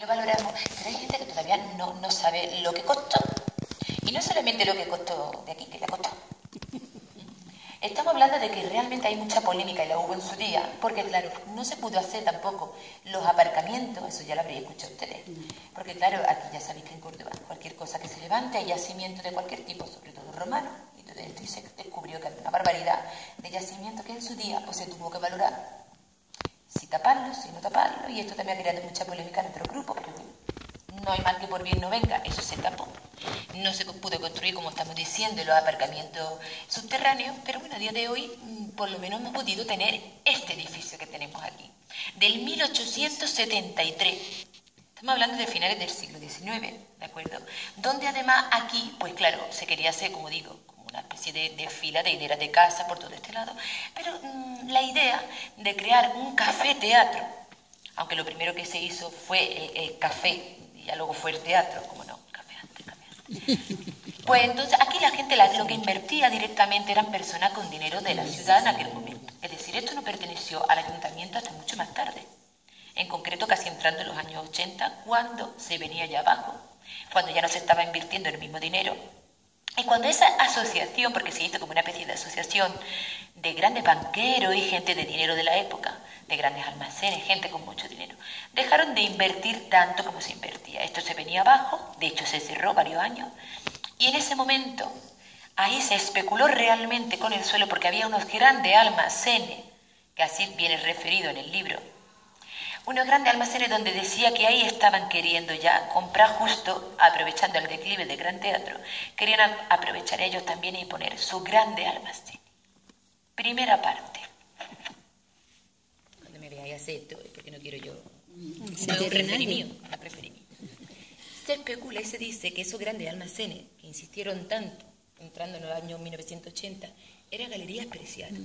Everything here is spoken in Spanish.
Lo valoramos, pero hay gente que todavía no, no sabe lo que costó. Y no solamente lo que costó de aquí, que la costó. Estamos hablando de que realmente hay mucha polémica y la hubo en su día, porque claro, no se pudo hacer tampoco los aparcamientos, eso ya lo habréis escuchado ustedes, porque claro, aquí ya sabéis que en Córdoba cualquier cosa que se levante hay yacimiento de cualquier tipo, sobre todo romano, y todo esto, y se descubrió que había una barbaridad de yacimiento que en su día pues, se tuvo que valorar si taparlo, si no taparlo, y esto también ha creado mucha polémica en otro grupo, pero no hay mal que por bien no venga, eso se tapó. No se pudo construir, como estamos diciendo, los aparcamientos subterráneos, pero bueno, a día de hoy mm, por lo menos hemos podido tener este edificio que tenemos aquí, del 1873. Estamos hablando de finales del siglo XIX, ¿de acuerdo? Donde además aquí, pues claro, se quería hacer, como digo, especie de, fila de hileras de casa por todo este lado, pero mm, la idea de crear un café teatro, aunque lo primero que se hizo fue el, el café y ya luego fue el teatro, como no, café antes, café antes. Pues entonces aquí la gente lo que invertía directamente eran personas con dinero de la ciudad en aquel momento. Es decir, esto no perteneció al ayuntamiento hasta mucho más tarde. En concreto, casi entrando en los años 80, cuando se venía ya abajo, cuando ya no se estaba invirtiendo el mismo dinero. Y cuando esa asociación, porque se hizo como una especie de asociación de grandes banqueros y gente de dinero de la época, de grandes almacenes, gente con mucho dinero, dejaron de invertir tanto como se invertía. Esto se venía abajo, de hecho se cerró varios años, y en ese momento ahí se especuló realmente con el suelo porque había unos grandes almacenes, que así viene referido en el libro, unos grandes almacenes donde decía que ahí estaban queriendo ya comprar justo, aprovechando el declive del Gran Teatro, querían aprovechar ellos también y poner su grande almacén. Primera parte esto, porque no quiero yo. Se especula y se dice que esos grandes almacenes que insistieron tanto, entrando en los años 1980, eran galerías preciadas.